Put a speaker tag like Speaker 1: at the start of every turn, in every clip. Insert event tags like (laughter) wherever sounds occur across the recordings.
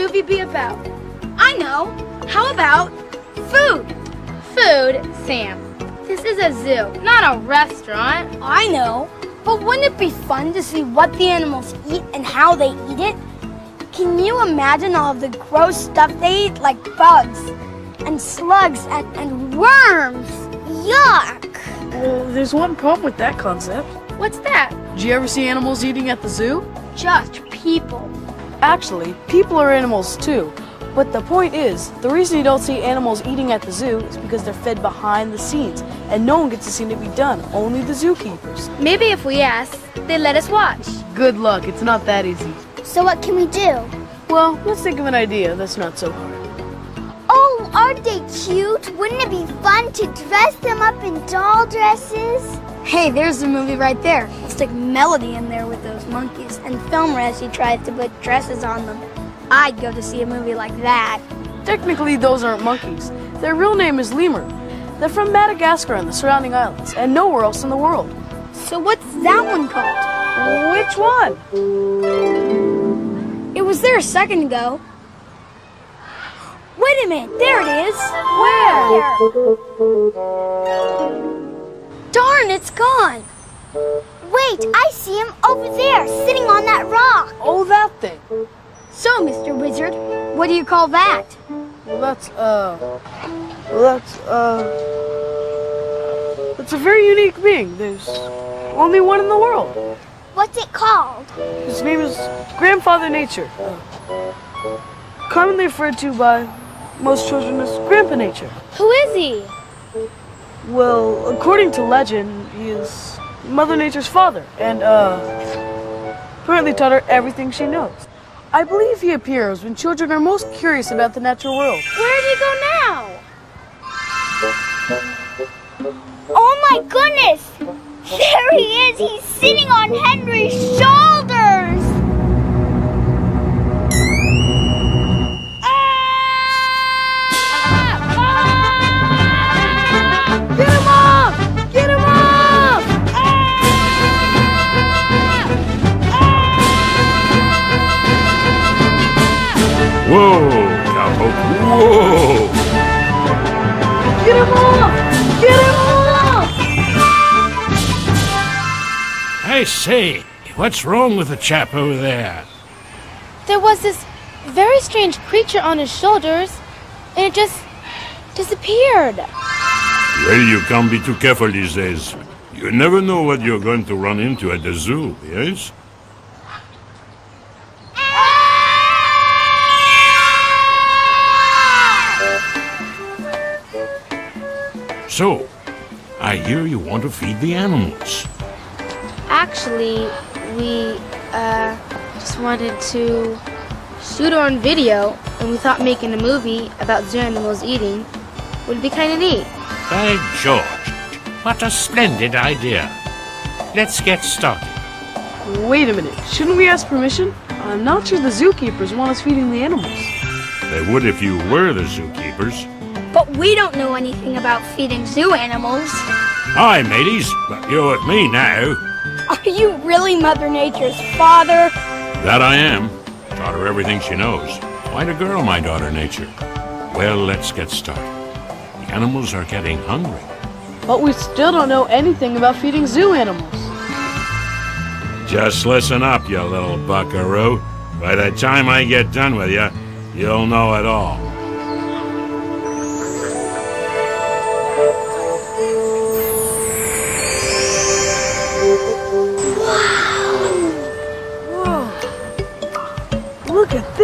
Speaker 1: movie be about? I know. How about food?
Speaker 2: Food, Sam. This is a zoo, not a restaurant.
Speaker 1: I know. But wouldn't it be fun to see what the animals eat and how they eat it? Can you imagine all of the gross stuff they eat, like bugs and slugs and, and worms? Yuck!
Speaker 3: Well, there's one problem with that concept.
Speaker 2: What's that?
Speaker 3: Did you ever see animals eating at the zoo?
Speaker 1: Just people.
Speaker 3: Actually, people are animals too. But the point is, the reason you don't see animals eating at the zoo is because they're fed behind the scenes, and no one gets to see it be done, only the zookeepers.
Speaker 2: Maybe if we ask, they let us watch.
Speaker 3: Good luck, it's not that easy.
Speaker 1: So what can we do?
Speaker 3: Well, let's think of an idea that's not so hard.
Speaker 1: Oh, aren't they cute? Wouldn't it be fun to dress them up in doll dresses? Hey, there's the movie right there. Let's stick Melody in there with those monkeys and film her as she tries to put dresses on them. I'd go to see a movie like that.
Speaker 3: Technically, those aren't monkeys. Their real name is lemur. They're from Madagascar and the surrounding islands, and nowhere else in the world.
Speaker 1: So what's that one called?
Speaker 3: Which one?
Speaker 1: It was there a second ago. Wait a minute, there it is.
Speaker 3: Where?
Speaker 1: Darn, it's gone. Wait, I see him over there, sitting on that rock.
Speaker 3: Oh, that thing.
Speaker 1: So, Mr. Wizard, what do you call that?
Speaker 3: Well, that's, uh. Well, that's, uh. It's a very unique being. There's only one in the world.
Speaker 1: What's it called?
Speaker 3: His name is Grandfather Nature. Commonly referred to by most children as Grandpa Nature.
Speaker 2: Who is he?
Speaker 3: Well, according to legend, he is Mother Nature's father, and, uh, apparently taught her everything she knows. I believe he appears when children are most curious about the natural world.
Speaker 2: Where did he go now?
Speaker 1: Oh my goodness! There he is! He's sitting on Henry's shoulders!
Speaker 4: Whoa, cowpoke. Whoa!
Speaker 3: Get him off! Get him off!
Speaker 4: I say, what's wrong with the chap over there?
Speaker 2: There was this very strange creature on his shoulders, and it just disappeared.
Speaker 4: Well, you can't be too careful these days. You never know what you're going to run into at the zoo, yes? So, I hear you want to feed the animals.
Speaker 2: Actually, we uh, just wanted to shoot her on video, and we thought making a movie about zoo animals eating would be kind of neat.
Speaker 4: By George, what a splendid idea. Let's get started.
Speaker 3: Wait a minute. Shouldn't we ask permission? I'm not sure the zookeepers want us feeding the animals.
Speaker 4: They would if you were the zookeepers.
Speaker 1: But we don't know anything about feeding zoo animals.
Speaker 4: Hi, mateys, but you're with me now.
Speaker 1: Are you really Mother Nature's father?
Speaker 4: That I am. Taught her everything she knows. Quite a girl, my daughter Nature. Well, let's get started. The animals are getting hungry.
Speaker 3: But we still don't know anything about feeding zoo animals.
Speaker 4: Just listen up, you little buckaroo. By the time I get done with you, you'll know it all.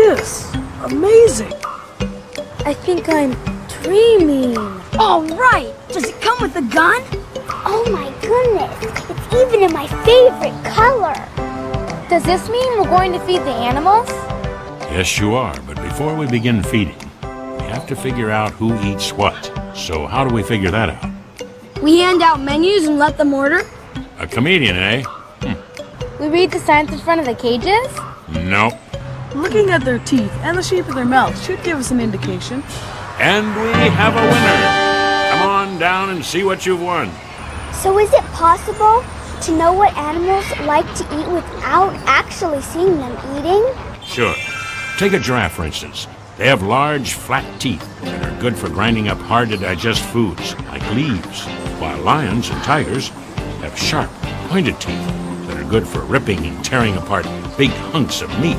Speaker 3: This. Amazing.
Speaker 1: I think I'm dreaming. All right. Does it come with a gun? Oh my goodness. It's even in my favorite color.
Speaker 2: Does this mean we're going to feed the animals?
Speaker 4: Yes, you are, but before we begin feeding, we have to figure out who eats what. So, how do we figure that out?
Speaker 1: We hand out menus and let them order.
Speaker 4: A comedian, eh?
Speaker 2: We read the signs in front of the cages?
Speaker 4: Nope.
Speaker 3: Looking at their teeth and the shape of their mouths should give us an indication.
Speaker 4: And we have a winner. Come on down and see what you've won.
Speaker 1: So is it possible to know what animals like to eat without actually seeing them eating?
Speaker 4: Sure. Take a giraffe, for instance. They have large, flat teeth that are good for grinding up hard to digest foods, like leaves, while lions and tigers have sharp, pointed teeth that are good for ripping and tearing apart big hunks of meat.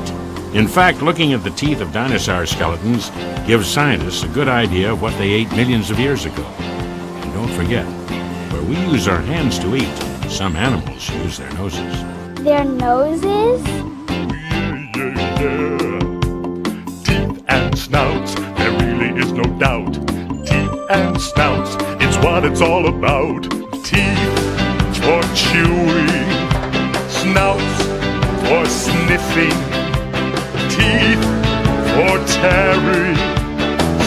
Speaker 4: In fact, looking at the teeth of dinosaur skeletons gives scientists a good idea of what they ate millions of years ago. And don't forget, where we use our hands to eat, some animals use their noses.
Speaker 1: Their noses?
Speaker 5: Yeah, yeah, yeah. Teeth and snouts, there really is no doubt. Teeth and snouts, it's what it's all about. Teeth for chewing, snouts for sniffing, teeth for tearing,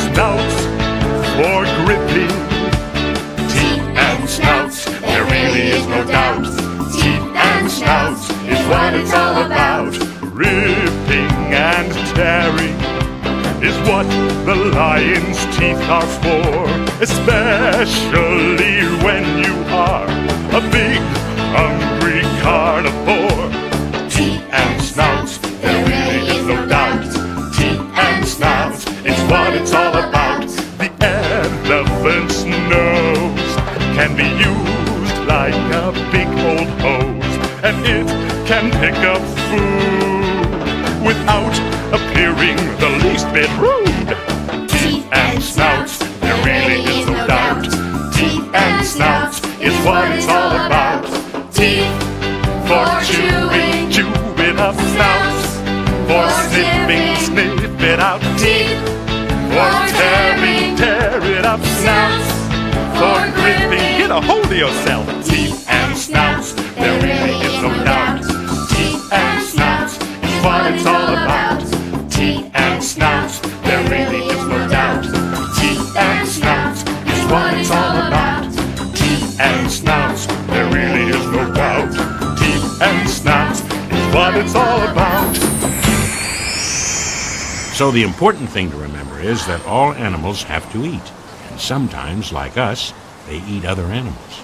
Speaker 5: snouts for gripping. Teeth and snouts, there really is no doubt. Teeth and snouts is what it's all about. Ripping and tearing is what the lion's teeth are for, especially when you are a big, hungry carnivore. Pick up food without appearing the least bit rude. Teeth and snouts, there really is no doubt. Teeth and snouts is what it's all about. Teeth for chewing, chew it up, snouts for sniffing, sniff it out. Teeth for tearing, tear it up, snouts for gripping. Get a hold of yourself. Teeth and snouts, there really is no doubt. What it's all about. Teeth and snouts, there really is no doubt. Teeth and snouts is what it's all about. Teeth and snouts, there really is no doubt. Teeth and snouts is what it's all about.
Speaker 4: So the important thing to remember is that all animals have to eat. And sometimes, like us, they eat other animals.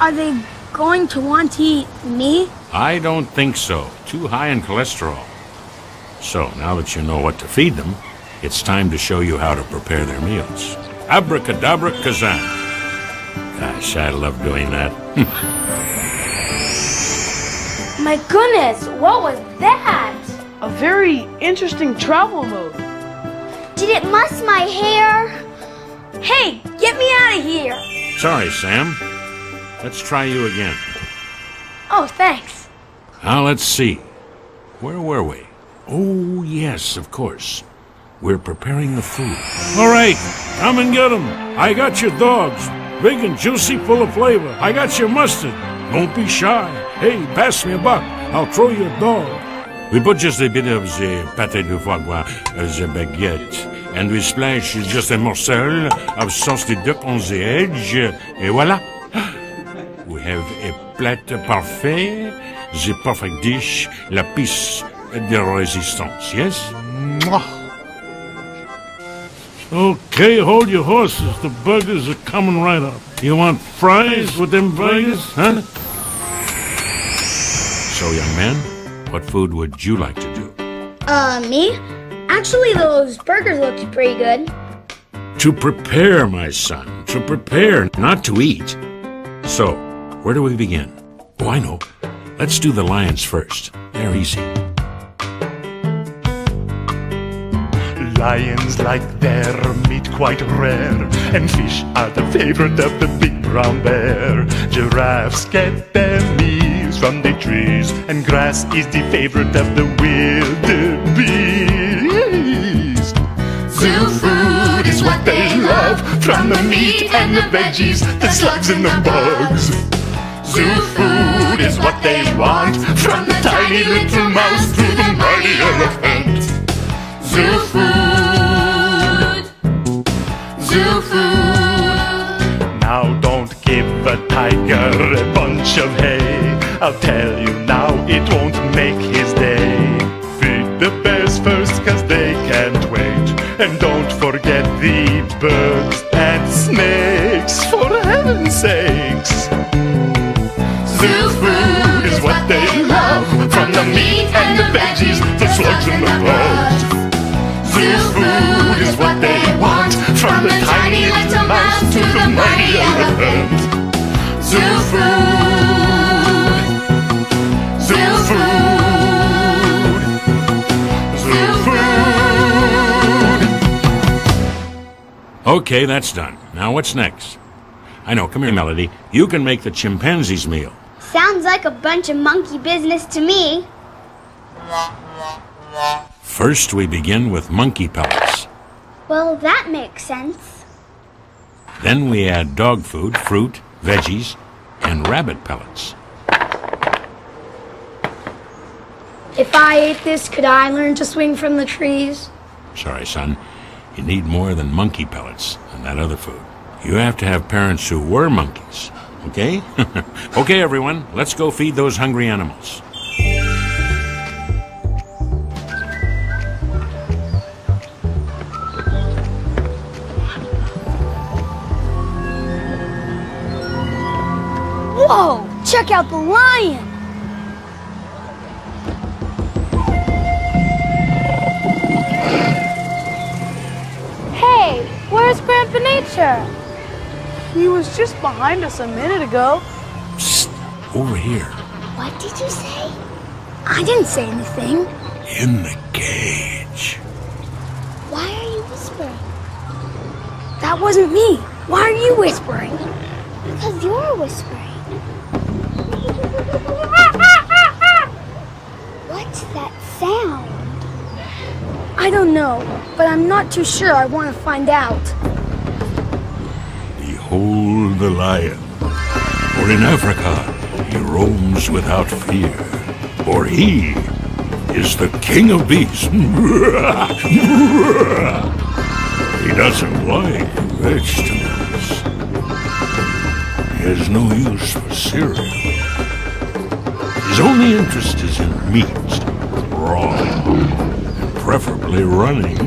Speaker 1: Are they going to want to eat me?
Speaker 4: I don't think so. Too high in cholesterol. So, now that you know what to feed them, it's time to show you how to prepare their meals. Abracadabra Kazan. Gosh, I love doing that. (laughs)
Speaker 1: My goodness, what was that?
Speaker 3: A very interesting travel mode.
Speaker 1: Did it muss my hair? Hey, get me out of here!
Speaker 4: Sorry, Sam. Let's try you again.
Speaker 1: Oh, thanks.
Speaker 4: Now, let's see. Where were we? Oh, yes, of course. We're preparing the food. All right, come and get 'em. I got your dogs. Big and juicy, full of flavor. I got your mustard. Don't be shy. Hey, pass me a buck. I'll throw you a dog. We put just a bit of the pâté de foie gras, uh, the baguette, and we splash just a morsel of sauce de duck on the edge, et voilà. (gasps) We have a plat parfait, the perfect dish, la piece de résistance, yes? Okay, hold your horses. The burgers are coming right up. You want fries with them burgers, huh? So, young man, what food would you like to do?
Speaker 1: Uh, me? Actually, those burgers looked pretty good.
Speaker 4: To prepare, my son. To prepare, not to eat. So, where do we begin? Oh, I know. Let's do the lions first. They're easy.
Speaker 5: Lions like their meat quite rare, and fish are the favorite of the big brown bear. Giraffes get their meals from the trees, and grass is the favorite of the wildebeest. Zoo food is what they love, from the meat and the veggies, the slugs and the bugs. Zoo food is what they want, from the tiny little mouse to the mighty elephant. Zoo food. Zoo food. Now don't give a tiger a bunch of hay. I'll tell you now, it won't make his day. Feed the bears first, cause they can't wait. And don't forget the birds and snakes, for heaven's sakes. From the meat and the veggies, the slugs and the bugs. Zoo food is what they want, from the tiny little mouse to the mighty elephant. Zoo food. Zoo food. Zoo food.
Speaker 4: Okay, that's done. Now what's next? I know, come here, Melody. You can make the chimpanzee's meal.
Speaker 1: Sounds like a bunch of monkey business to me.
Speaker 4: First, we begin with monkey pellets.
Speaker 1: Well, that makes sense.
Speaker 4: Then we add dog food, fruit, veggies, and rabbit pellets.
Speaker 6: If I ate this, could I learn to swing from the trees?
Speaker 4: Sorry, son. You need more than monkey pellets and that other food. You have to have parents who were monkeys, okay? (laughs) okay, everyone, let's go feed those hungry animals.
Speaker 1: Whoa! Check out the lion!
Speaker 6: Hey, where's Grandpa Nature?
Speaker 3: He was just behind us a minute ago.
Speaker 4: Psst, over here,
Speaker 1: What did you say? I didn't say anything.
Speaker 4: in the cage.
Speaker 1: Why are you whispering?
Speaker 6: That wasn't me. Why are you whispering?
Speaker 1: Because you're whispering. What's that sound?
Speaker 6: I don't know, but I'm not too sure I want to find out.
Speaker 4: Behold the lion. For in Africa he roams without fear. For he is the king of beasts. he doesn't like vegetables. He has no use for cereal. His only interest is in meat, raw, and preferably running.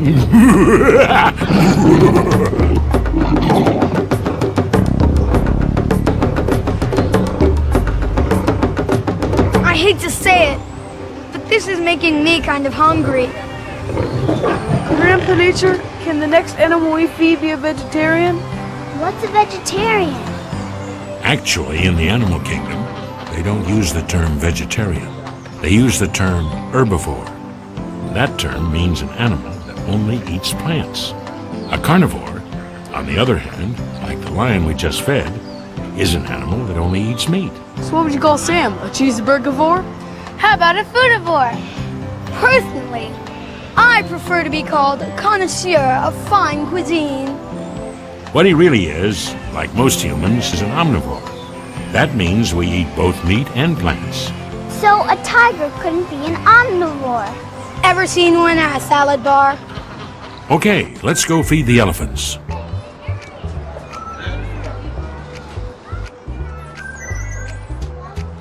Speaker 4: (laughs)
Speaker 6: this is making me kind of hungry.
Speaker 3: Grandpa Nature, can the next animal we feed be a vegetarian?
Speaker 1: What's a vegetarian?
Speaker 4: Actually, in the animal kingdom, they don't use the term vegetarian. They use the term herbivore. That term means an animal that only eats plants. A carnivore, on the other hand, like the lion we just fed, is an animal that only eats meat.
Speaker 3: So what would you call Sam? A cheeseburgivore?
Speaker 6: How about a foodivore? Personally, I prefer to be called a connoisseur of fine cuisine.
Speaker 4: What he really is, like most humans, is an omnivore. That means we eat both meat and plants.
Speaker 1: So a tiger couldn't be an omnivore.
Speaker 6: Ever seen one at a salad bar?
Speaker 4: Okay, let's go feed the elephants.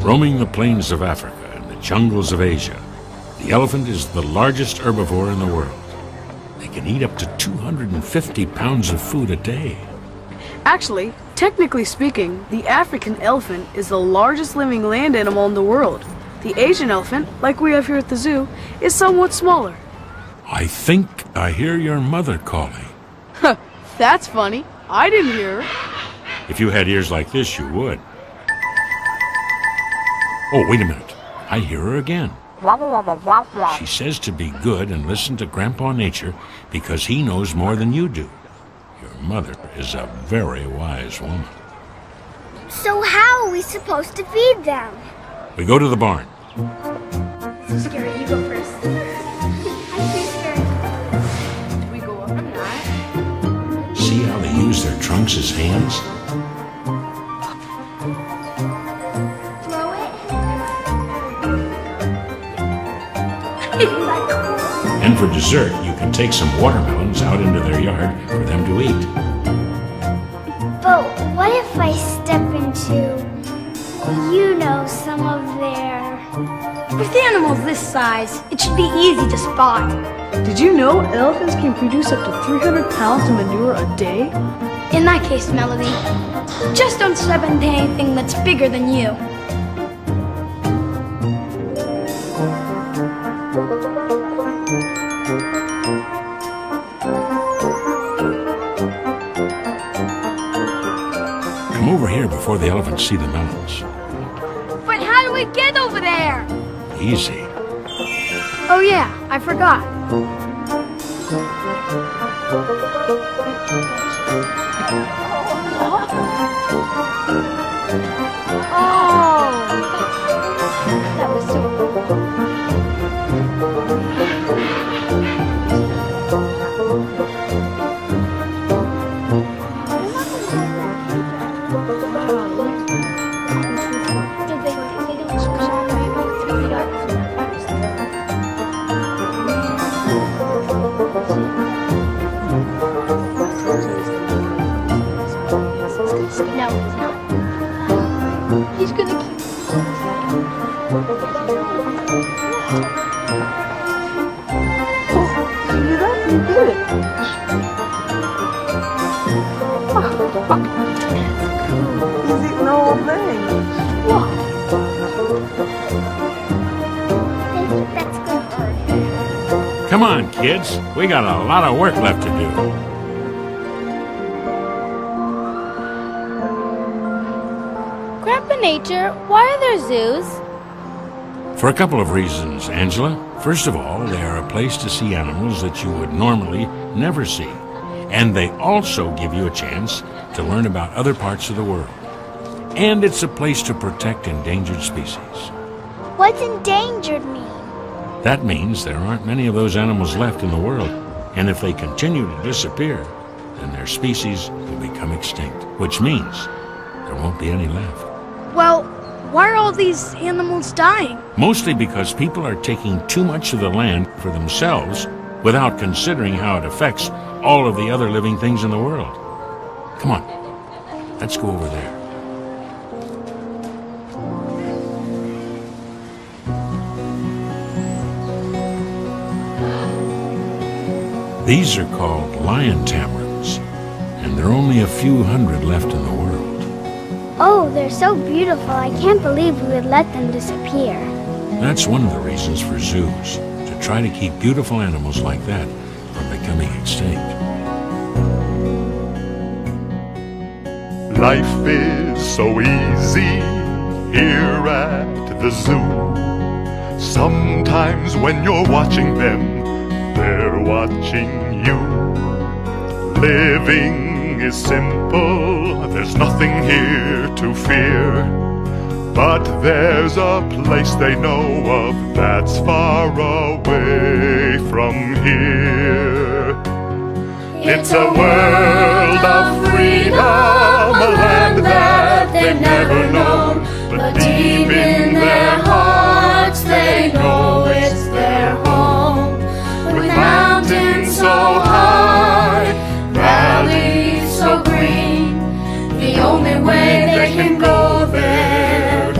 Speaker 4: Roaming the plains of Africa jungles of Asia, the elephant is the largest herbivore in the world. They can eat up to 250 pounds of food a day.
Speaker 3: Actually, technically speaking, the African elephant is the largest living land animal in the world. The Asian elephant, like we have here at the zoo, is somewhat smaller.
Speaker 4: I think I hear your mother calling.
Speaker 3: Huh, That's funny. I didn't hear her.
Speaker 4: If you had ears like this, you would. Oh, wait a minute. I hear her again. She says to be good and listen to Grandpa Nature because he knows more than you do. Your mother is a very wise woman.
Speaker 1: So how are we supposed to feed them?
Speaker 4: We go to the barn.
Speaker 6: Scary, you go first.
Speaker 3: We go up.
Speaker 4: See how they use their trunks as hands? And for dessert, you can take some watermelons out into their yard for them to eat.
Speaker 1: But what if I step into, you know, some of their...
Speaker 6: With animals this size, it should be easy to spot.
Speaker 3: Did you know elephants can produce up to 300 pounds of manure a day?
Speaker 6: In that case, Melody, just don't step into anything that's bigger than you.
Speaker 4: Before the elephants see the melons.
Speaker 6: But how do we get over there?
Speaker 4: Easy.
Speaker 6: Oh yeah, I forgot.
Speaker 4: Come kids. We got a lot of work left to do.
Speaker 2: Grandpa Nature, why are there zoos?
Speaker 4: For a couple of reasons, Angela. First of all, they are a place to see animals that you would normally never see. And they also give you a chance to learn about other parts of the world. And it's a place to protect endangered species.
Speaker 1: What's endangered mean?
Speaker 4: That means there aren't many of those animals left in the world. And if they continue to disappear, then their species will become extinct, which means there won't be any left.
Speaker 6: Well, why are all these animals dying?
Speaker 4: Mostly because people are taking too much of the land for themselves without considering how it affects all of the other living things in the world. Come on, let's go over there. These are called lion tamarins, and there are only a few hundred left in the world.
Speaker 1: Oh, they're so beautiful. I can't believe we would let them disappear.
Speaker 4: That's one of the reasons for zoos, to try to keep beautiful animals like that from becoming extinct.
Speaker 5: Life is so easy here at the zoo. Sometimes when you're watching them, they're watching you. Living is simple, there's nothing here to fear. But there's a place they know of that's far away from here. It's a world of freedom, a land that they've never known. But deep in their hearts, they know it's way they can go there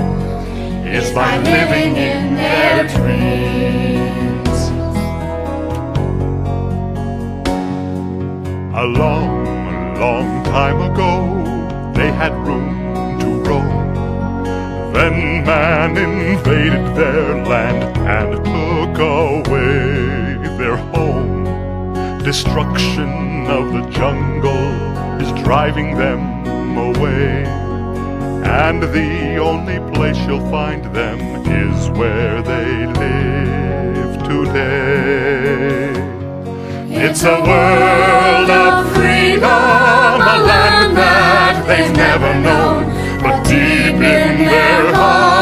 Speaker 5: is by living in their dreams. A long, long time ago, they had room to roam. Then man invaded their land and took away their home. Destruction of the jungle is driving them away. And the only place you'll find them is where they live today. It's a world of freedom, a land that they've never known. But deep in their hearts,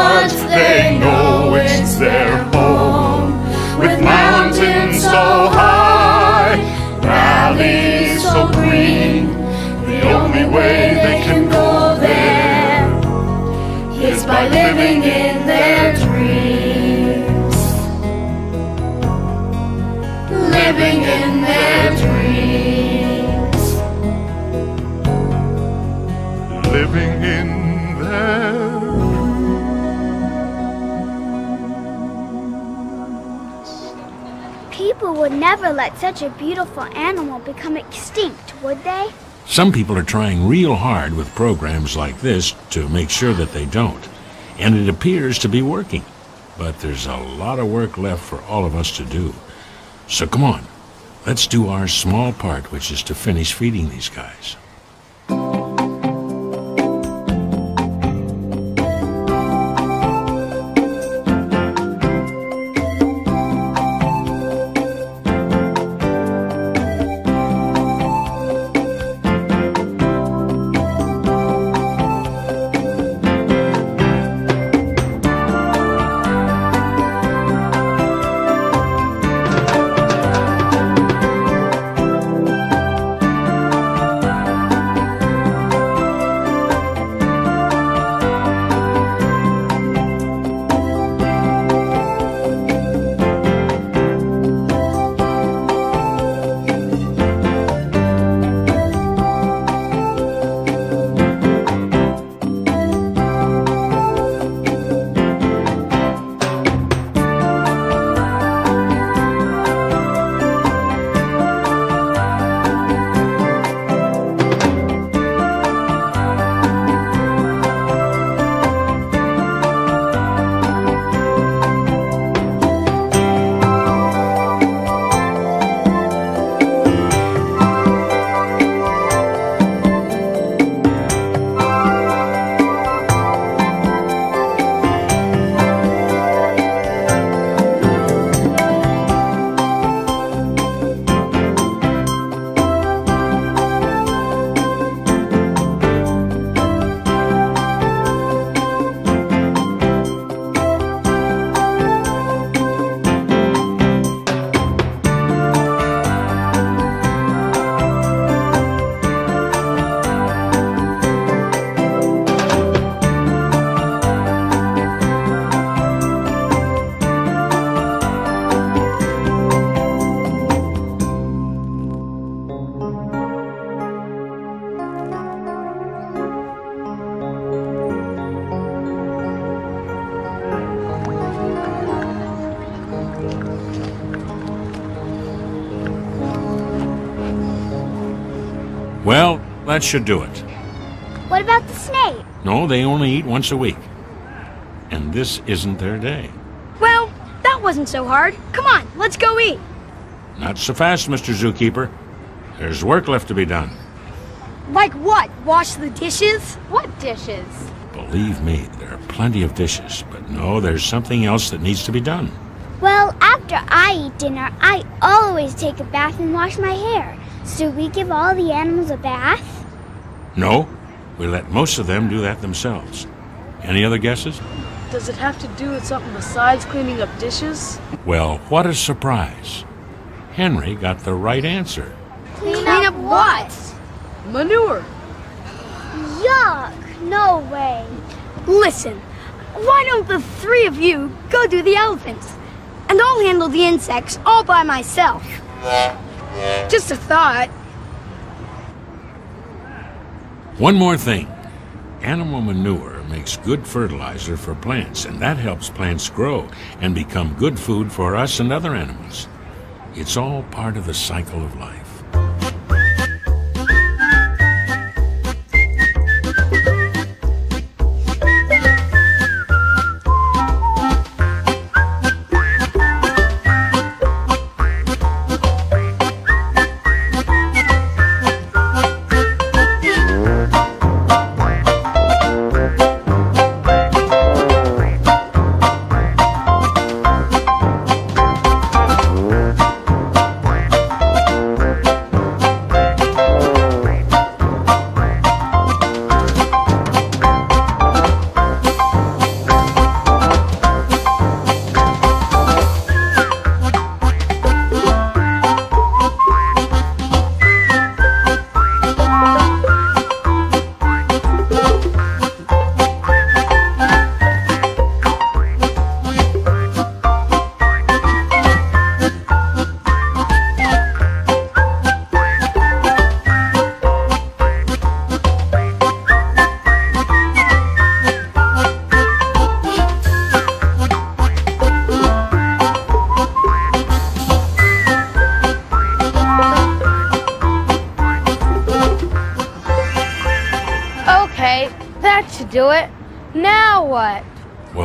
Speaker 1: People would never let such a beautiful animal become extinct, would they?
Speaker 4: Some people are trying real hard with programs like this to make sure that they don't. And it appears to be working. But there's a lot of work left for all of us to do. So come on, let's do our small part, which is to finish feeding these guys. That should do it.
Speaker 1: What about the snake?
Speaker 4: No, they only eat once a week. And this isn't their day.
Speaker 6: Well, that wasn't so hard. Come on, let's go eat.
Speaker 4: Not so fast, Mr. Zookeeper. There's work left to be done.
Speaker 6: Like what? Wash the dishes?
Speaker 2: What dishes?
Speaker 4: Believe me, there are plenty of dishes, but no, there's something else that needs to be done.
Speaker 1: Well, after I eat dinner, I always take a bath and wash my hair. So we give all the animals a bath?
Speaker 4: No, we let most of them do that themselves. Any other guesses?
Speaker 3: Does it have to do with something besides cleaning up dishes?
Speaker 4: Well, what a surprise. Henry got the right answer.
Speaker 6: Clean, up, what?
Speaker 3: Manure.
Speaker 1: Yuck! No way.
Speaker 6: Listen, why don't the three of you go do the elephants? And I'll handle the insects all by myself. Just a thought.
Speaker 4: One more thing. Animal manure makes good fertilizer for plants, and that helps plants grow and become good food for us and other animals. It's all part of the cycle of life.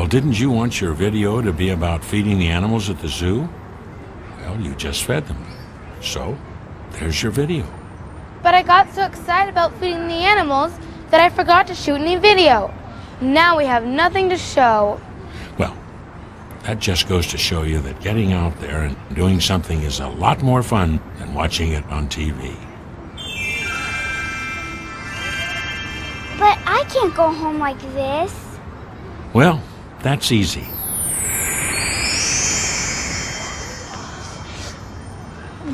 Speaker 4: Didn't you want your video to be about feeding the animals at the zoo? Well, you just fed them. So, there's your video.
Speaker 2: But I got so excited about feeding the animals that I forgot to shoot any video. Now we have nothing to show.
Speaker 4: Well, that just goes to show you that getting out there and doing something is a lot more fun than watching it on TV.
Speaker 1: But I can't go home like this.
Speaker 4: Well, that's easy.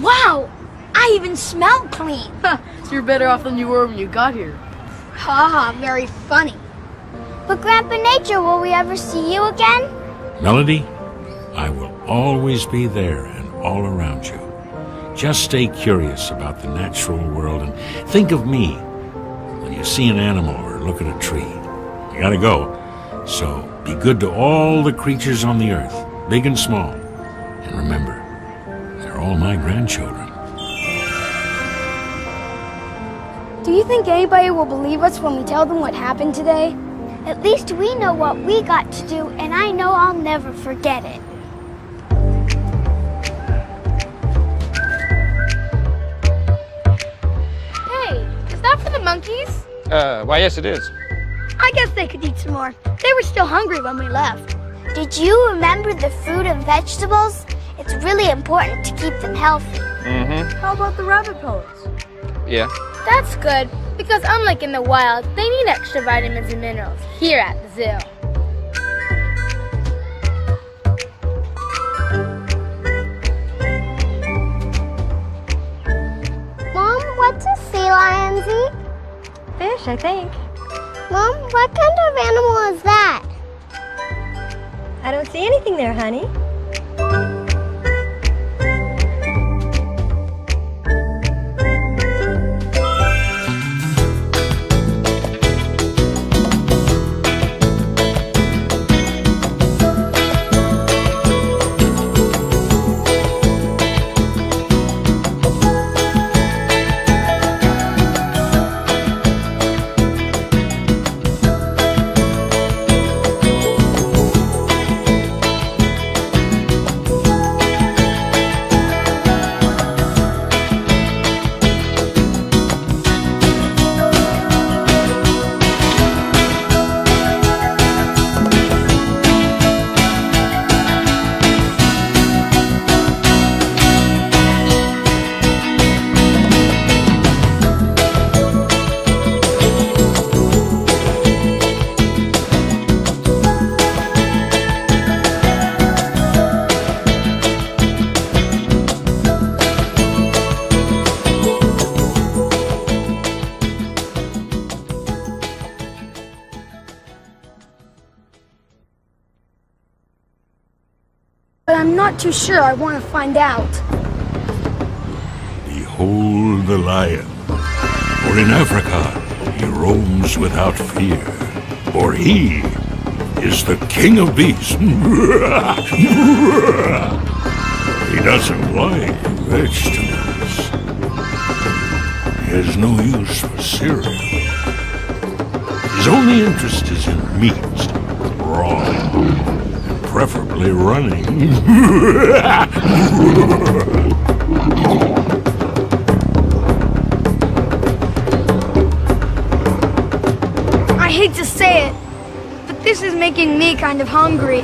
Speaker 6: Wow! I even smell clean.
Speaker 3: So you're better off than you were when you got here.
Speaker 6: Haha, very funny.
Speaker 1: But Grandpa Nature, will we ever see you again?
Speaker 4: Melody, I will always be there and all around you. Just stay curious about the natural world and think of me when you see an animal or look at a tree. You gotta go. So be good to all the creatures on the earth, big and small. And remember, they're all my grandchildren.
Speaker 6: Do you think anybody will believe us when we tell them what happened today?
Speaker 1: At least we know what we got to do, and I know I'll never forget it.
Speaker 2: Hey, is that for the monkeys?
Speaker 7: Uh, why, yes, it is.
Speaker 6: I guess they could eat some more. They were still hungry when we left.
Speaker 1: Did you remember the fruit and vegetables? It's really important to keep them healthy.
Speaker 7: Mm-hmm.
Speaker 3: How about the rabbit pellets?
Speaker 7: Yeah.
Speaker 2: That's good, because unlike in the wild, they need extra vitamins and minerals here at the zoo.
Speaker 1: Mom, what do sea lions eat?
Speaker 8: Fish, I think.
Speaker 1: Mom, what kind of animal is that?
Speaker 8: I don't see anything there, honey.
Speaker 6: Too sure I want to find out.
Speaker 4: Behold the lion. For in Africa he roams without fear. For he is the king of beasts. he doesn't like vegetables. He has no use for cereal. His only interest is in meat, raw, preferably running.
Speaker 6: I hate to say it, but this is making me kind of hungry.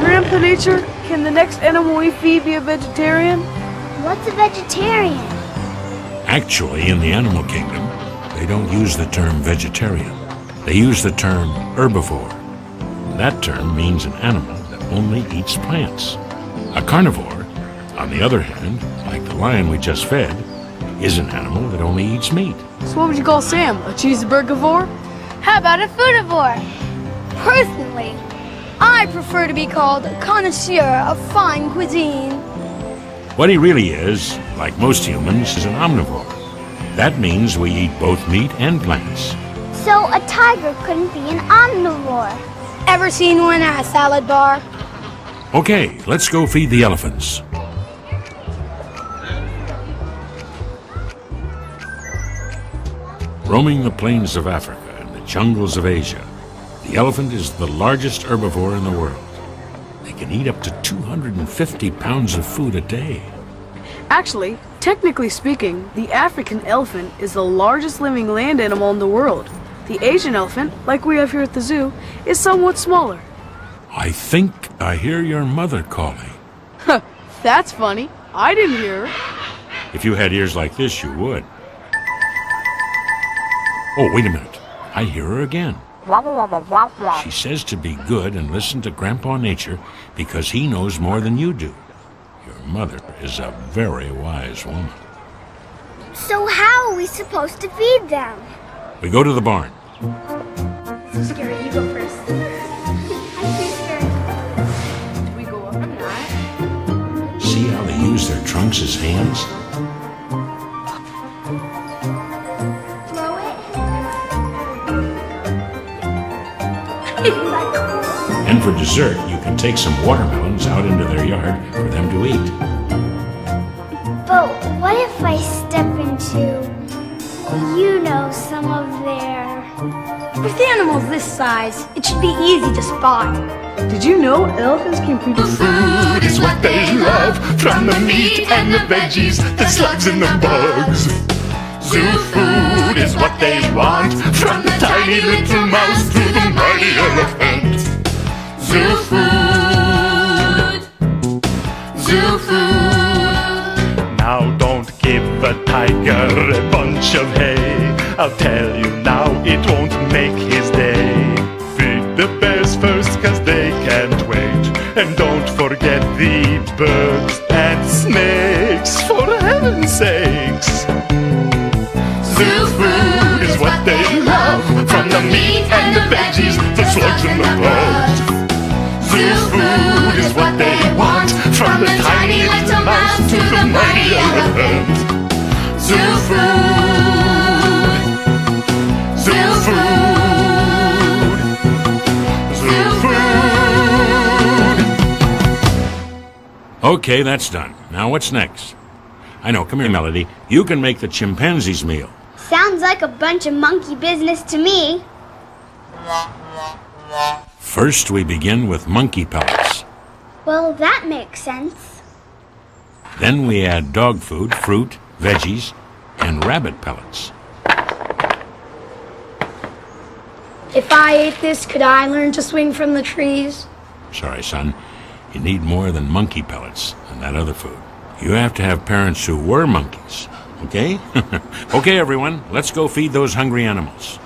Speaker 3: Grandpa Nature, can the next animal we feed be a vegetarian?
Speaker 1: What's a vegetarian?
Speaker 4: Actually, in the animal kingdom, they don't use the term vegetarian. They use the term herbivore. That term means an animal that only eats plants. A carnivore, on the other hand, like the lion we just fed, is an animal that only eats meat.
Speaker 3: So what would you call Sam? A cheeseburgivore?
Speaker 6: How about a foodivore? Personally, I prefer to be called a connoisseur of fine cuisine.
Speaker 4: What he really is, like most humans, is an omnivore. That means we eat both meat and plants.
Speaker 1: So a tiger couldn't be an omnivore.
Speaker 6: Ever seen one at a salad bar?
Speaker 4: Okay, let's go feed the elephants. Roaming the plains of Africa and the jungles of Asia, the elephant is the largest herbivore in the world. They can eat up to 250 pounds of food a day.
Speaker 3: Actually, technically speaking, the African elephant is the largest living land animal in the world. The Asian elephant, like we have here at the zoo, is somewhat smaller.
Speaker 4: I think I hear your mother calling.
Speaker 3: That's funny. I didn't hear her.
Speaker 4: If you had ears like this, you would. Oh, wait a minute. I hear her again. She says to be good and listen to Grandpa Nature because he knows more than you do. Your mother is a very wise woman.
Speaker 1: So how are we supposed to feed them?
Speaker 4: We go to the barn.
Speaker 2: Scary, you go first. (laughs)
Speaker 3: We go up.
Speaker 4: See how they use their trunks as hands? And for dessert, you can take some watermelons out into their yard for them to eat.
Speaker 1: But what if I step into, you know, some of their.
Speaker 6: With animals this size, it should be easy to spot.
Speaker 3: Did you know elephants can produce
Speaker 5: Food is what they love, from the meat and the veggies, the slugs and the bugs. Zoo food is what they want, from the tiny little mouse to the mighty elephant. Zoo food, zoo food. A tiger a bunch of hay. I'll tell you now, it won't make his day. Feed the bears first, cause they can't wait. And don't forget the birds and snakes, for heaven's sakes. Zoo food is what they love, from the meat and the veggies, the slugs and the bugs. Zoo food is what they want, from the tiny little mouse to the mighty elephant.
Speaker 4: Okay, that's done. Now what's next? I know, come here, Melody. You can make the chimpanzee's meal.
Speaker 1: Sounds like a bunch of monkey business to me.
Speaker 4: First, we begin with monkey pellets.
Speaker 1: Well, that makes sense.
Speaker 4: Then we add dog food, fruit, veggies, and rabbit pellets.
Speaker 6: If I ate this, could I learn to swing from the trees?
Speaker 4: Sorry, son. You need more than monkey pellets and that other food. You have to have parents who were monkeys, okay? (laughs) okay, everyone, let's go feed those hungry animals.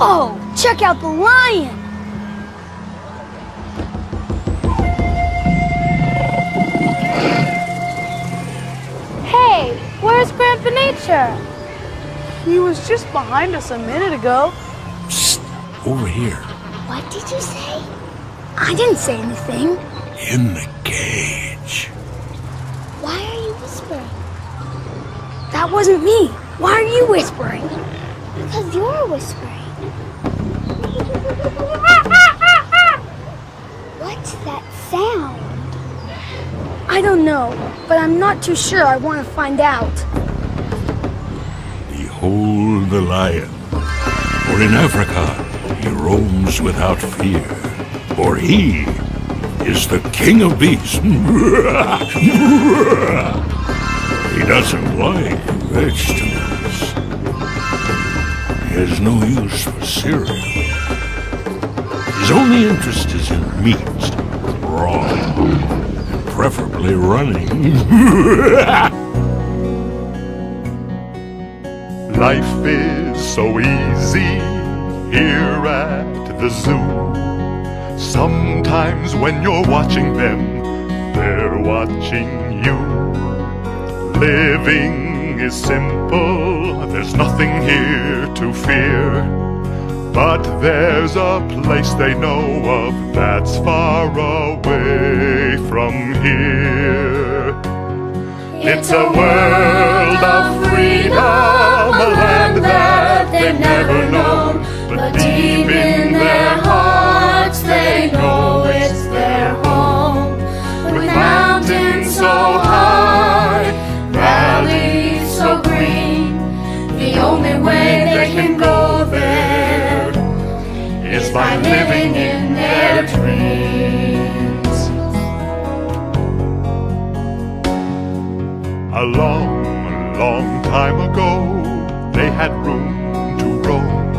Speaker 6: Whoa! Check out the lion! Hey, where's in nature?
Speaker 3: He was just behind us a minute ago.
Speaker 4: Psst, over here,
Speaker 1: What did you say?
Speaker 6: I didn't say anything.
Speaker 4: in the cage.
Speaker 1: Why are you whispering?
Speaker 6: That wasn't me. Why are you whispering?
Speaker 1: Because you're whispering. What's that sound?
Speaker 6: I don't know, but I'm not too sure I want to find out.
Speaker 4: Behold the lion. For in Africa he roams without fear. For he is the king of beasts. (laughs) he doesn't like vegetables. He has no use for cereal. His only interest is in meat, raw, preferably running. (laughs)
Speaker 5: Life is so easy here at the zoo. Sometimes when you're watching them, they're watching you. Living is simple, there's nothing here to fear. But there's a place they know of that's far away from here. It's a world of freedom, a land that they've never known. But deep in their hearts, they know it's their home. With mountains so high, valleys so green, the only way they can go there is by living in their dreams. A long, long time ago, they had room to roam.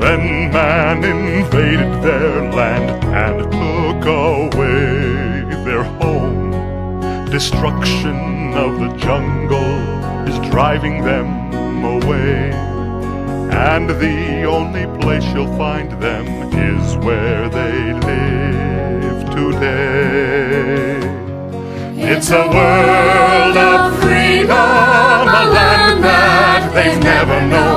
Speaker 5: Then man invaded their land and took away their home. Destruction of the jungle is driving them away. And the only place you'll find them is where they live today. It's a world of freedom, a land that they've never known.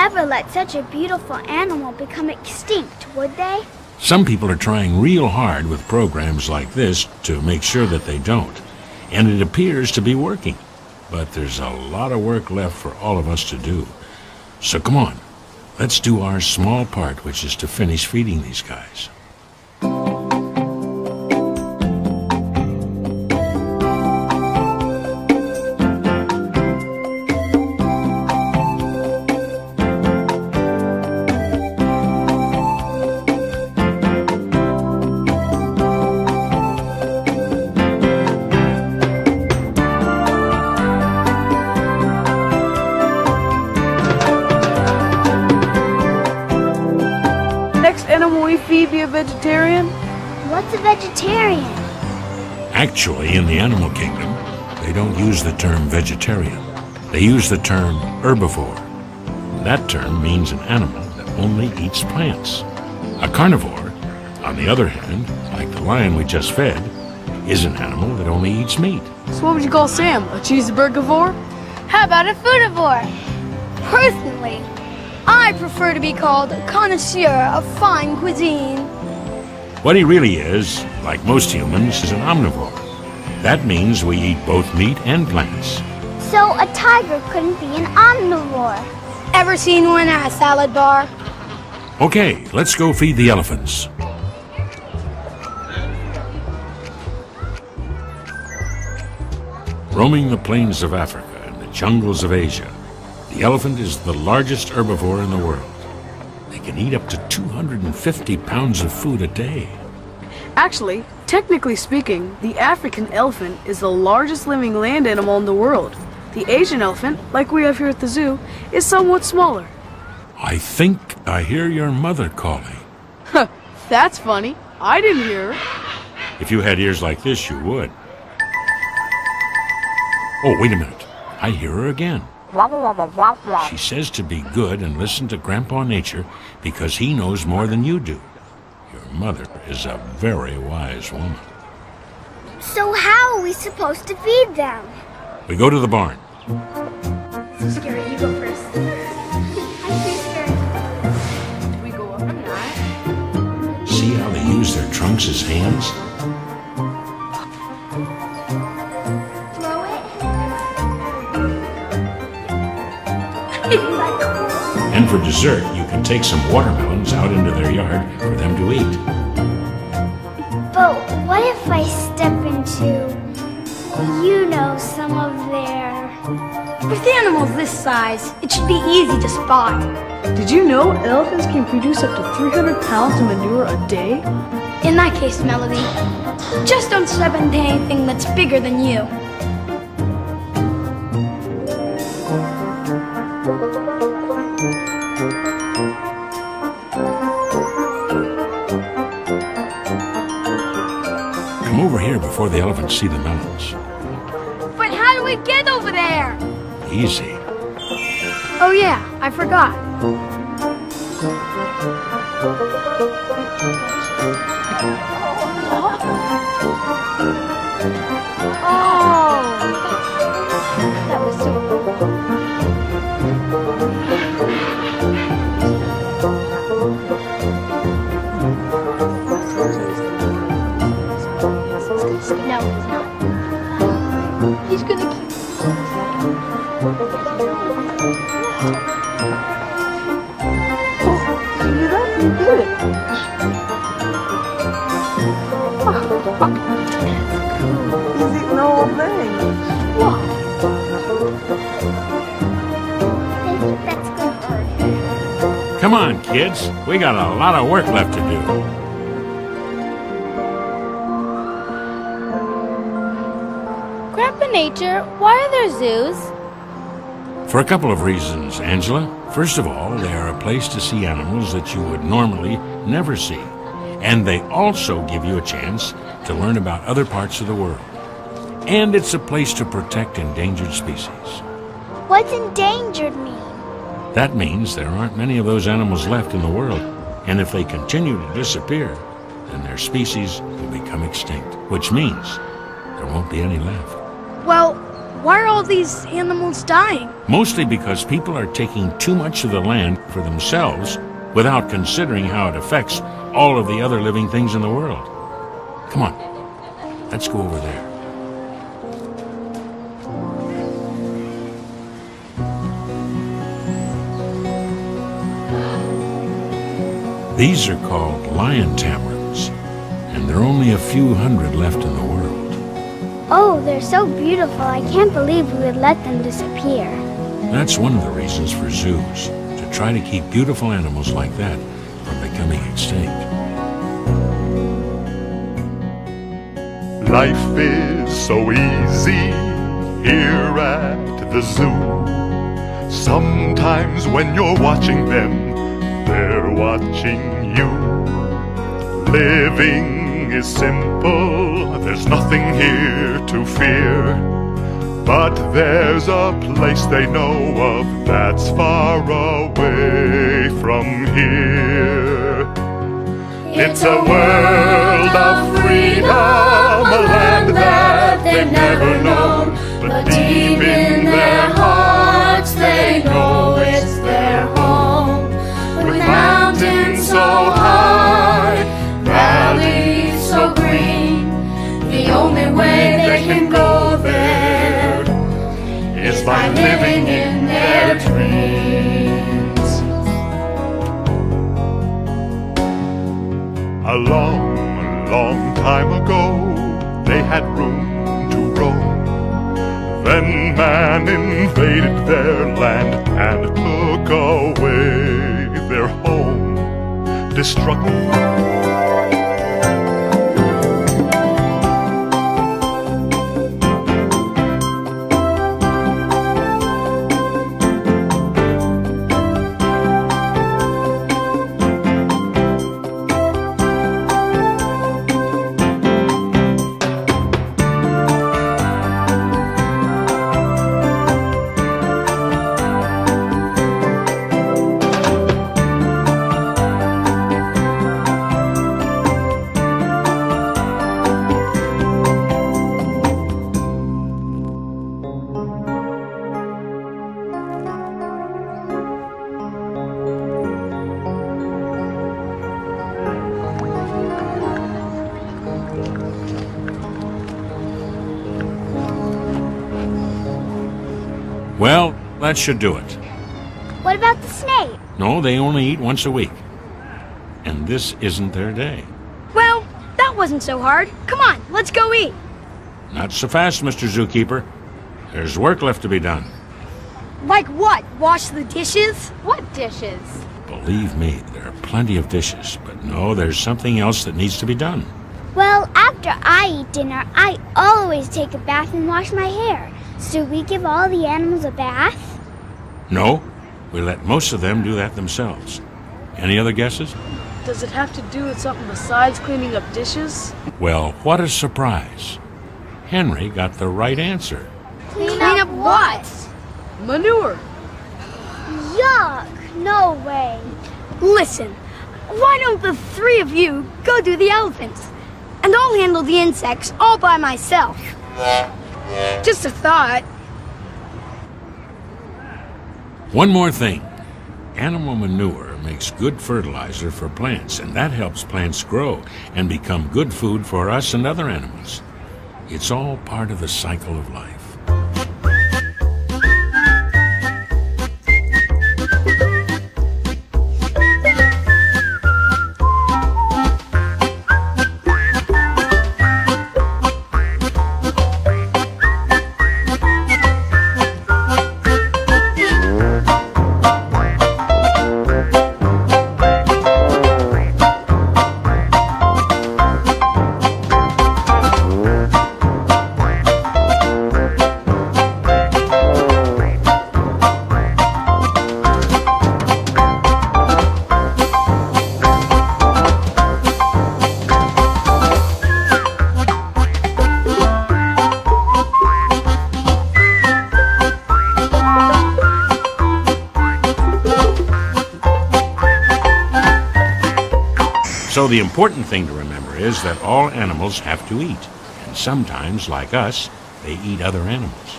Speaker 1: Never let such a beautiful animal become extinct, would they?
Speaker 4: Some people are trying real hard with programs like this to make sure that they don't. And it appears to be working. But there's a lot of work left for all of us to do. So come on, let's do our small part, which is to finish feeding these guys.
Speaker 1: What's a vegetarian?
Speaker 4: Actually, in the animal kingdom, they don't use the term vegetarian. They use the term herbivore. That term means an animal that only eats plants. A carnivore, on the other hand, like the lion we just fed, is an animal that only eats meat.
Speaker 3: So what would you call Sam? A cheeseburgervore?
Speaker 6: How about a foodivore? Personally, I prefer to be called a connoisseur of fine cuisine.
Speaker 4: What he really is, like most humans, is an omnivore. That means we eat both meat and plants.
Speaker 1: So a tiger couldn't be an omnivore.
Speaker 6: Ever seen one at a salad bar?
Speaker 4: Okay, let's go feed the elephants. Roaming the plains of Africa and the jungles of Asia, the elephant is the largest herbivore in the world. They can eat up to 250 pounds of food a day.
Speaker 3: Actually, technically speaking, the African elephant is the largest living land animal in the world. The Asian elephant, like we have here at the zoo, is somewhat smaller.
Speaker 4: I think I hear your mother calling.
Speaker 3: That's funny. I didn't hear her.
Speaker 4: If you had ears like this, you would. Oh, wait a minute. I hear her again. She says to be good and listen to Grandpa Nature because he knows more than you do. Your mother is a very wise woman.
Speaker 1: So how are we supposed to feed them?
Speaker 4: We go to the barn.
Speaker 1: Scary, you go first. (laughs) I'm scared.
Speaker 3: We go up and down.
Speaker 4: See how they use their trunks as hands? And for dessert, you can take some watermelons out into their yard for them to eat.
Speaker 1: But what if I step into, you know, some of their...
Speaker 6: With animals this size, it should be easy to spot.
Speaker 3: Did you know elephants can produce up to 300 pounds of manure a day?
Speaker 6: In that case, Melody, just don't step into anything that's bigger than you.
Speaker 4: Before the elephants see the melons.
Speaker 6: But how do we get over there?
Speaker 4: Easy.
Speaker 6: Oh yeah, I forgot.
Speaker 4: Kids. We got a lot of work left to do.
Speaker 2: Grandpa Nature, why are there zoos?
Speaker 4: For a couple of reasons, Angela. First of all, they are a place to see animals that you would normally never see. And they also give you a chance to learn about other parts of the world. And it's a place to protect endangered species.
Speaker 1: What's endangered mean?
Speaker 4: That means there aren't many of those animals left in the world. And if they continue to disappear, then their species will become extinct, which means there won't be any left.
Speaker 6: Well, why are all these animals dying?
Speaker 4: Mostly because people are taking too much of the land for themselves without considering how it affects all of the other living things in the world. Come on, let's go over there. These are called lion tamarins, and there are only a few hundred left in the world.
Speaker 1: Oh, they're so beautiful. I can't believe we would let them disappear.
Speaker 4: That's one of the reasons for zoos, to try to keep beautiful animals like that from becoming extinct.
Speaker 5: Life is so easy here at the zoo. Sometimes when you're watching them, they're watching you. Living is simple, there's nothing here to fear. But there's a place they know of that's far away from here. It's a world of freedom, a land that they've never known. But deep in their hearts, man invaded their land and took away their home. the
Speaker 4: that should do it.
Speaker 1: What about the snake?
Speaker 4: No, they only eat once a week. And this isn't their day.
Speaker 6: Well, that wasn't so hard. Come on, let's go eat.
Speaker 4: Not so fast, Mr. Zookeeper. There's work left to be done.
Speaker 6: Like what? Wash the dishes?
Speaker 2: What dishes?
Speaker 4: Believe me, there are plenty of dishes, but no, there's something else that needs to be done.
Speaker 1: Well, after I eat dinner, I always take a bath and wash my hair. So we give all the animals a bath?
Speaker 4: No, we let most of them do that themselves. Any other guesses?
Speaker 3: Does it have to do with something besides cleaning up dishes?
Speaker 4: Well, what a surprise. Henry got the right answer.
Speaker 1: Clean, up what?
Speaker 3: Manure.
Speaker 1: Yuck! No way.
Speaker 6: Listen, why don't the three of you go do the elephants? And I'll handle the insects all by myself. Just a thought.
Speaker 4: One more thing. Animal manure makes good fertilizer for plants, and that helps plants grow and become good food for us and other animals. It's all part of the cycle of life. So the important thing to remember is that all animals have to eat. And sometimes, like us, they eat other animals.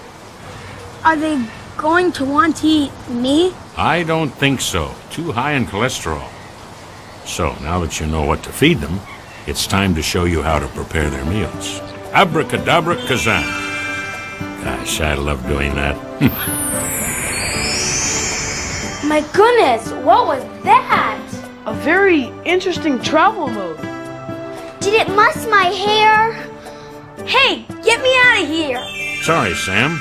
Speaker 6: Are they going to want to eat me?
Speaker 4: I don't think so. Too high in cholesterol. So, now that you know what to feed them, it's time to show you how to prepare their meals. Abracadabra kazan. Gosh, I love doing that. (laughs)
Speaker 6: My goodness, what was that?
Speaker 3: A very interesting travel mode.
Speaker 1: Did it muss my hair?
Speaker 6: Hey, get me out of here.
Speaker 4: Sorry, Sam.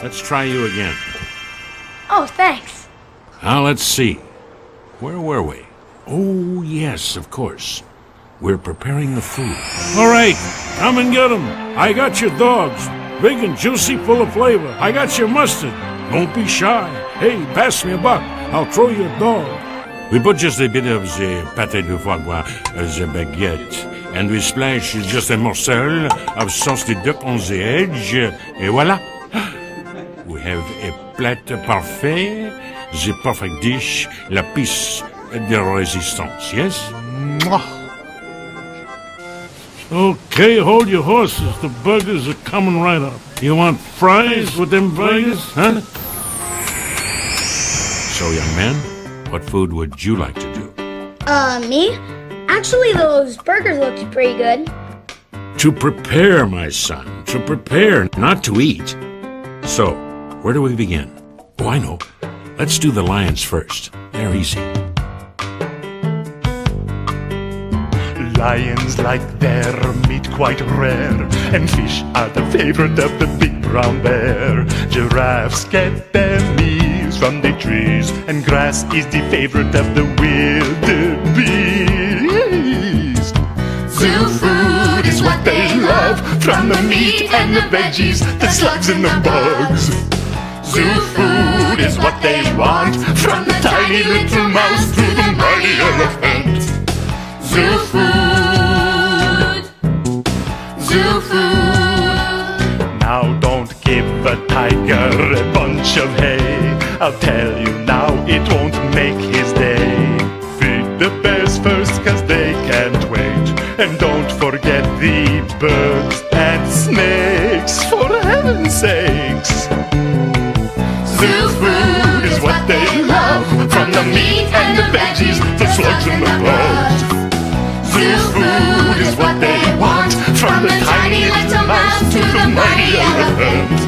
Speaker 4: Let's try you again.
Speaker 6: Oh, thanks.
Speaker 4: Now, let's see. Where were we? Oh, yes, of course. We're preparing the food. All right, come and get 'em. I got your dogs. Big and juicy, full of flavor. I got your mustard. Don't be shy. Hey, pass me a buck. I'll throw you a dog. We put just a bit of the pâté de foie gras, uh, the baguette, and we splash just a morsel of sauce de duck on the edge, et voilà. (gasps) We have a plate parfait, the perfect dish, la piece de résistance, yes? Okay, hold your horses. The burgers are coming right up. You want fries with them burgers, huh? So, young man, what food would you like to do?
Speaker 1: Uh, me? Actually, those burgers looked pretty good.
Speaker 4: To prepare, my son. To prepare, not to eat. So, where do we begin? Oh, I know. Let's do the lions first. They're easy.
Speaker 5: Lions like their meat quite rare, and fish are the favorite of the big brown bear. Giraffes get their from the trees, and grass is the favorite of the wildebeest. Zoo food is what they love, from the meat and the veggies, the slugs and the bugs. Zoo food is what they want, from the tiny little mouse to the mighty elephant. Zoo food, zoo food. Now don't give a tiger a bunch of hay. I'll tell you now, it won't make his day. Feed the bears first, cause they can't wait. And don't forget the birds and snakes, for heaven's sakes. Zoo food is what they love, from the meat and the veggies, the slugs and the bugs. Zoo food is what they want, from the tiny little mouse to the mighty elephant.